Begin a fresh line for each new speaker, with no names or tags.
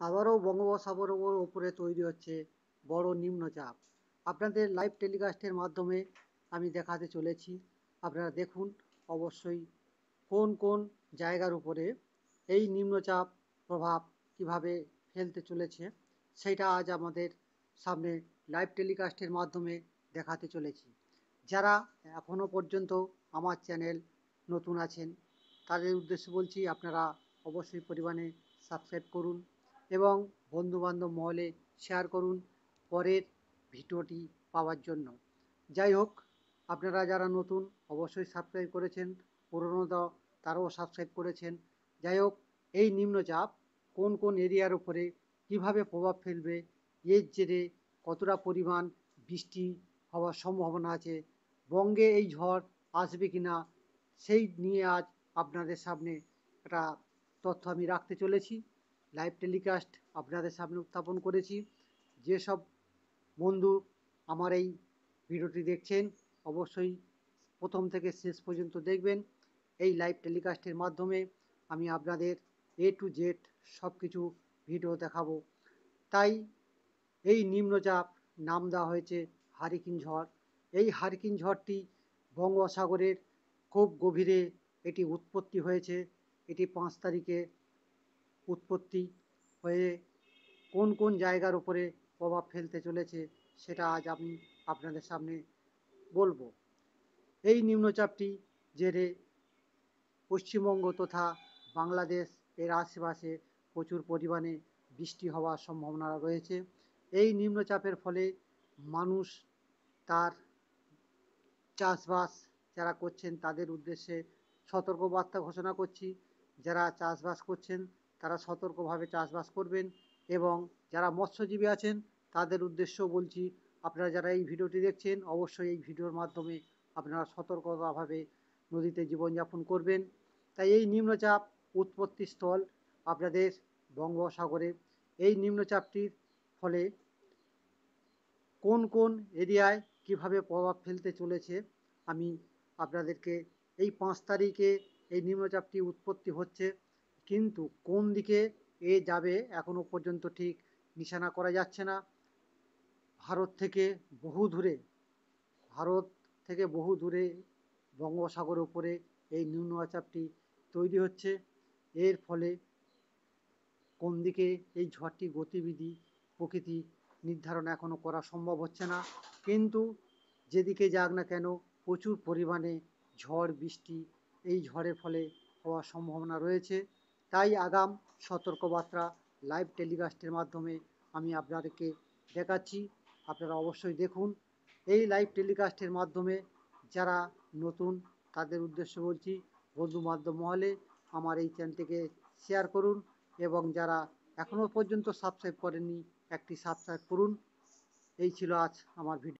আবারও বঙ্গোপসাগরের ওপরে তৈরি হচ্ছে বড় নিম্নচাপ। আপনাদের লাইভ টেলিকাস্টের মাধ্যমে আমি দেখাতে চলেছি। আপনারা দেখুন, অবশ্যই কোন কোন জায়গার উপরে এই নিম্নচাপ প্রভাব কীভাবে ফেলতে চলেছে, সেটা আজ আমাদের সামনে লাইভ টেলিকাস্টের মাধ্যমে দেখাতে চলেছি। যারা এখনও পর্যন্ত আমার চ্যানেল নতুন আছেন, তাদের উদ্দেশ্যে বলছি, আপনারা অবশ্যই পরিমাণে সাবস্ক্রাইব করুন। এবং বন্ধুবান্ধব মহলে শেয়ার করুন পরের ভিডিওটি পাওয়ার জন্য। যাই হোক, আপনারা যারা নতুন, অবশ্যই সাবস্ক্রাইব করেছেন, পুরনো তারাও সাবস্ক্রাইব করেছেন। যাই হোক, এই নিম্নচাপ কোন কোন এরিয়ার উপরে কীভাবে প্রভাব ফেলবে, এর জেরে কতটা পরিমাণ বৃষ্টি হওয়ার সম্ভাবনা আছে, বঙ্গে এই ঝড় আসবে কি না সেই নিয়ে আজ আপনাদের সামনে একটা তথ্য আমি রাখতে চলেছি। লাইভ টেলিকাস্ট আপনাদের সামনে উত্থাপন করেছি। যেসব বন্ধু আমার এই ভিডিওটি দেখছেন, অবশ্যই প্রথম থেকে শেষ পর্যন্ত দেখবেন। এই লাইভ টেলিকাস্টের মাধ্যমে আমি আপনাদের এ টু জেড সব কিছু ভিডিও দেখাবো। তাই এই নিম্নচাপ নাম দেওয়া হয়েছে হারিকিন ঝড়। এই হারিকিন ঝড়টি বঙ্গোপসাগরের খুব গভীরে এটি উৎপত্তি হয়েছে। এটি পাঁচ তারিখে উৎপত্তি হয়ে কোন কোন জায়গার উপরে প্রভাব ফেলতে চলেছে, সেটা আজ আমি আপনাদের সামনে বলব। এই নিম্নচাপটি জেরে পশ্চিমবঙ্গ তথা বাংলাদেশ এর আশেপাশে প্রচুর পরিমাণে বৃষ্টি হওয়ার সম্ভাবনা রয়েছে। এই নিম্নচাপের ফলে মানুষ তার চাষবাস যারা করছেন তাদের উদ্দেশ্যে সতর্কবার্তা ঘোষণা করছি। যারা চাষবাস করছেন তারা সতর্কভাবে চাষবাস করবেন এবং যারা মৎস্যজীবী আছেন, তাদের উদ্দেশ্য বলছি, আপনারা যারা এই ভিডিওটি দেখছেন, অবশ্যই এই ভিডিওর মাধ্যমে আপনারা সতর্কতাভাবে নদীতে জীবনযাপন করবেন। তাই এই নিম্নচাপ উৎপত্তি স্থল আপনাদের বঙ্গোপসাগরে, এই নিম্নচাপটির ফলে কোন কোন এরিয়ায় কীভাবে প্রভাব ফেলতে চলেছে, আমি আপনাদেরকে এই পাঁচ তারিখে এই নিম্নচাপটি উৎপত্তি হচ্ছে। কিন্তু কোন দিকে এ যাবে এখনও পর্যন্ত ঠিক নিশানা করা যাচ্ছে না। ভারত থেকে বহু দূরে, ভারত থেকে বহু দূরে বঙ্গোপসাগরের উপরে এই নিম্নচাপটি তৈরি হচ্ছে। এর ফলে কোন দিকে এই ঝড়টি গতিবিধি, প্রকৃতি নির্ধারণ এখনও করা সম্ভব হচ্ছে না। কিন্তু যেদিকে যাক না কেন প্রচুর পরিমাণে ঝড়, বৃষ্টি এই ঝড়ের ফলে হওয়ার সম্ভাবনা রয়েছে। তাই আগাম সতর্কবার্তা লাইভ টেলিকাস্টের মাধ্যমে আমি আপনাদেরকে দেখাচ্ছি। আপনারা অবশ্যই দেখুন। এই লাইভ টেলিকাস্টের মাধ্যমে যারা নতুন, তাদের উদ্দেশ্য বলছি বন্ধু মাধ্যম মহলে আমার এই চ্যানেলটিকে শেয়ার করুন এবং যারা এখনও পর্যন্ত সাবস্ক্রাইব করেননি, একটি সাবস্ক্রাইব করুন। এই ছিল আজ আমার ভিডিও